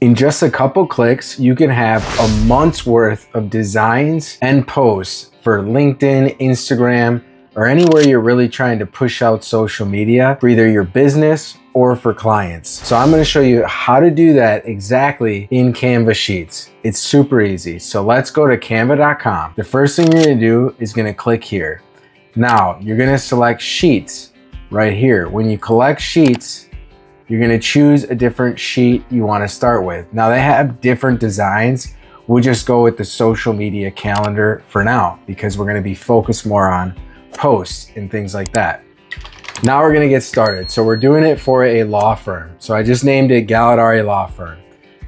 In just a couple clicks, you can have a month's worth of designs and posts for LinkedIn, Instagram, or anywhere you're really trying to push out social media for either your business or for clients. So I'm gonna show you how to do that exactly in Canva Sheets. It's super easy. So let's go to canva.com. The first thing you're gonna do is gonna click here. Now you're gonna select Sheets right here. When you collect Sheets, you're gonna choose a different sheet you wanna start with. Now they have different designs. We'll just go with the social media calendar for now because we're gonna be focused more on posts and things like that. Now we're gonna get started. So we're doing it for a law firm. So I just named it Galehdari Law Firm.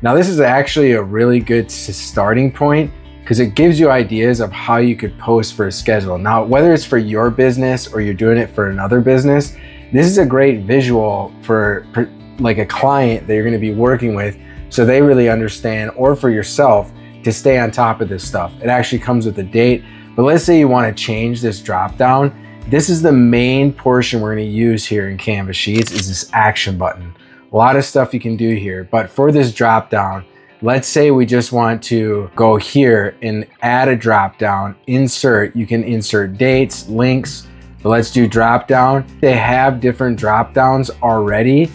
Now this is actually a really good starting point because it gives you ideas of how you could post for a schedule. Now, whether it's for your business or you're doing it for another business, this is a great visual for, for like a client that you're gonna be working with so they really understand or for yourself to stay on top of this stuff. It actually comes with a date, but let's say you wanna change this drop down. This is the main portion we're gonna use here in Canvas Sheets is this action button. A lot of stuff you can do here, but for this drop down, let's say we just want to go here and add a drop down, insert, you can insert dates, links, but let's do drop down. They have different drop downs already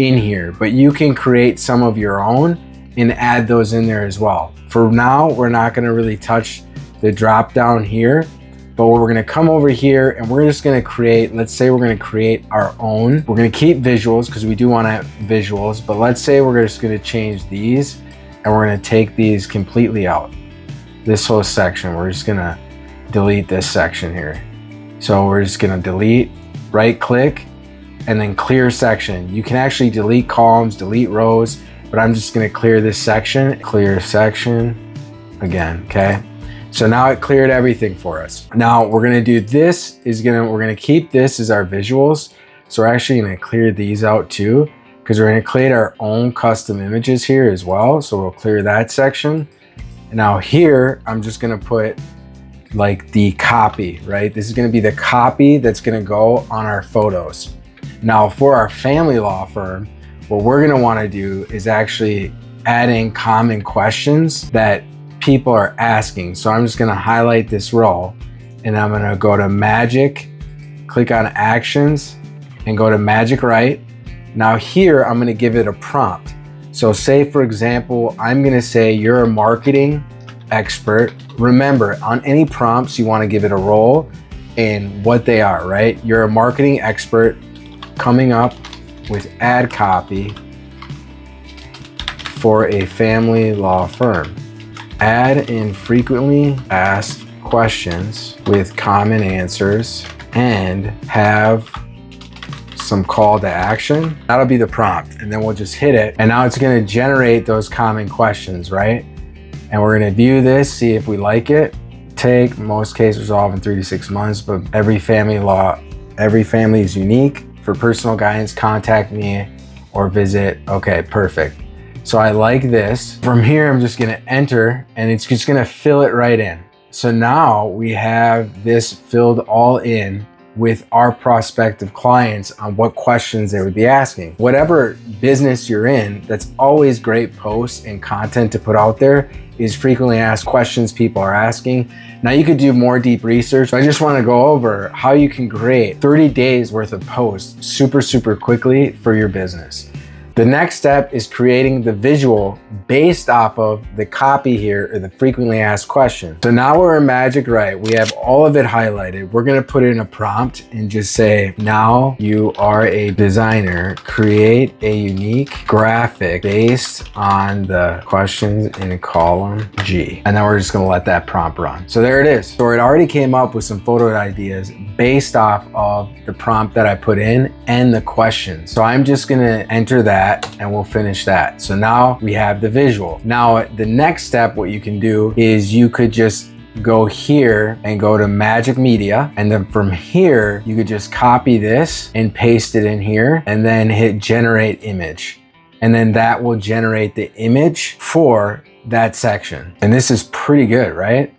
in here, but you can create some of your own and add those in there as well. For now, we're not gonna really touch the drop down here, but we're gonna come over here and we're just gonna create, let's say we're gonna create our own. We're gonna keep visuals because we do wanna visuals, but let's say we're just gonna change these and we're gonna take these completely out. This whole section, we're just gonna delete this section here. So we're just gonna delete, right click, and then clear section. You can actually delete columns, delete rows, but I'm just gonna clear this section, clear section again, okay? So now it cleared everything for us. Now we're gonna do this is gonna, we're gonna keep this as our visuals. So we're actually gonna clear these out too, because we're gonna create our own custom images here as well. So we'll clear that section. Now here, I'm just gonna put like the copy, right? This is gonna be the copy that's gonna go on our photos. Now for our family law firm, what we're gonna wanna do is actually adding common questions that people are asking. So I'm just gonna highlight this row and I'm gonna go to magic, click on actions and go to magic write. Now here, I'm gonna give it a prompt. So say for example, I'm gonna say you're a marketing expert. Remember, on any prompts, you wanna give it a role and what they are, right? You're a marketing expert coming up with ad copy for a family law firm. Add in frequently asked questions with common answers and have some call to action. That'll be the prompt and then we'll just hit it. And now it's gonna generate those common questions, right? And we're gonna view this, see if we like it. Take most cases resolve in three to six months, but every family law, every family is unique. For personal guidance, contact me or visit. Okay, perfect. So I like this. From here, I'm just gonna enter and it's just gonna fill it right in. So now we have this filled all in with our prospective clients on what questions they would be asking. Whatever business you're in, that's always great posts and content to put out there is frequently asked questions people are asking. Now you could do more deep research. I just wanna go over how you can create 30 days worth of posts super, super quickly for your business. The next step is creating the visual based off of the copy here or the frequently asked questions. So now we're in Magic Write. We have all of it highlighted. We're gonna put in a prompt and just say, now you are a designer, create a unique graphic based on the questions in column G. And then we're just gonna let that prompt run. So there it is. So it already came up with some photo ideas based off of the prompt that I put in and the questions. So I'm just gonna enter that that and we'll finish that. So now we have the visual. Now the next step, what you can do is you could just go here and go to Magic Media. And then from here, you could just copy this and paste it in here and then hit generate image. And then that will generate the image for that section. And this is pretty good, right?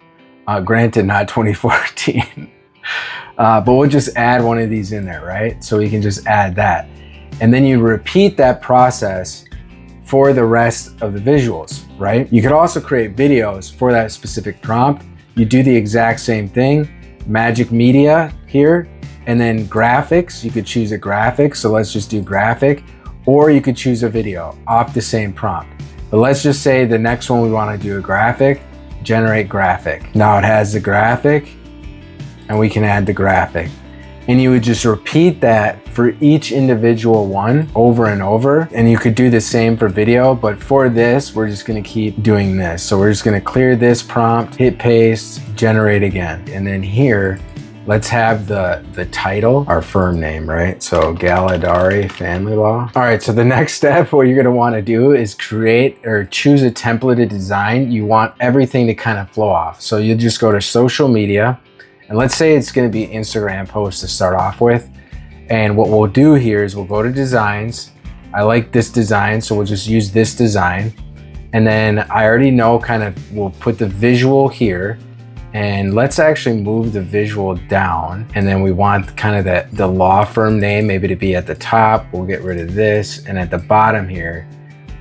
Uh, granted, not 2014. uh, but we'll just add one of these in there, right? So we can just add that. And then you repeat that process for the rest of the visuals, right? You could also create videos for that specific prompt. You do the exact same thing, magic media here, and then graphics, you could choose a graphic. So let's just do graphic, or you could choose a video off the same prompt. But let's just say the next one we wanna do a graphic, generate graphic. Now it has the graphic and we can add the graphic. And you would just repeat that for each individual one over and over. And you could do the same for video, but for this, we're just gonna keep doing this. So we're just gonna clear this prompt, hit paste, generate again. And then here, let's have the, the title, our firm name, right? So Galehdari Family Law. All right, so the next step, what you're gonna wanna do is create or choose a templated design. You want everything to kind of flow off. So you just go to social media, and let's say it's gonna be Instagram post to start off with. And what we'll do here is we'll go to designs. I like this design, so we'll just use this design. And then I already know kind of, we'll put the visual here and let's actually move the visual down. And then we want kind of the, the law firm name maybe to be at the top. We'll get rid of this. And at the bottom here,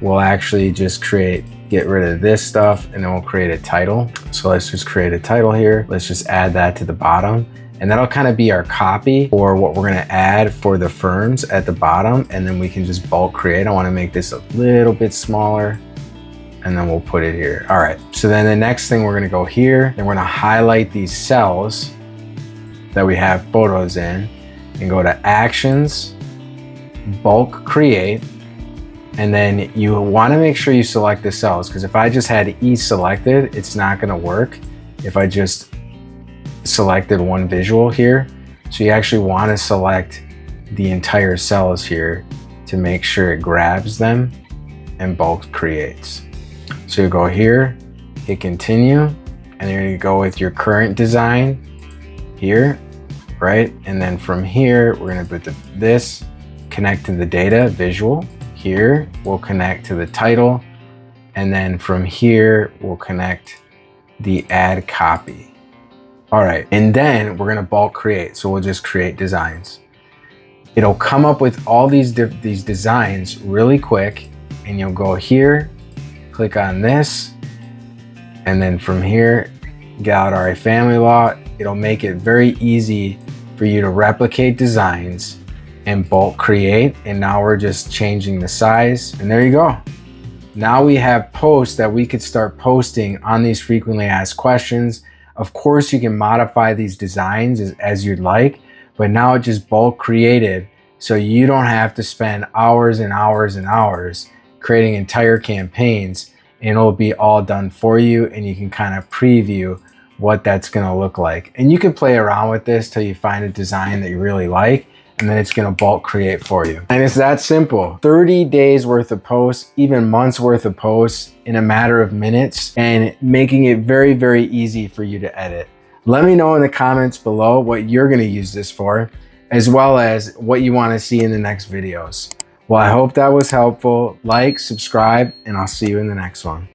we'll actually just create get rid of this stuff and then we'll create a title. So let's just create a title here. Let's just add that to the bottom and that'll kind of be our copy for what we're gonna add for the firms at the bottom and then we can just bulk create. I wanna make this a little bit smaller and then we'll put it here. All right, so then the next thing we're gonna go here and we're gonna highlight these cells that we have photos in and go to actions, bulk create, and then you want to make sure you select the cells because if I just had E selected, it's not going to work if I just selected one visual here. So you actually want to select the entire cells here to make sure it grabs them and bulk creates. So you go here, hit continue, and you're to go with your current design here, right? And then from here, we're to put the, this, connect to the data visual here, we'll connect to the title. And then from here, we'll connect the ad copy. All right, and then we're gonna bulk create. So we'll just create designs. It'll come up with all these, these designs really quick and you'll go here, click on this, and then from here, Galehdari Family Law, it'll make it very easy for you to replicate designs and bulk create. And now we're just changing the size and there you go. Now we have posts that we could start posting on these frequently asked questions. Of course, you can modify these designs as, as you'd like, but now it just bulk created. So you don't have to spend hours and hours and hours creating entire campaigns and it'll be all done for you and you can kind of preview what that's going to look like. And you can play around with this till you find a design that you really like and then it's gonna bulk create for you. And it's that simple. 30 days worth of posts, even months worth of posts in a matter of minutes and making it very, very easy for you to edit. Let me know in the comments below what you're gonna use this for, as well as what you wanna see in the next videos. Well, I hope that was helpful. Like, subscribe, and I'll see you in the next one.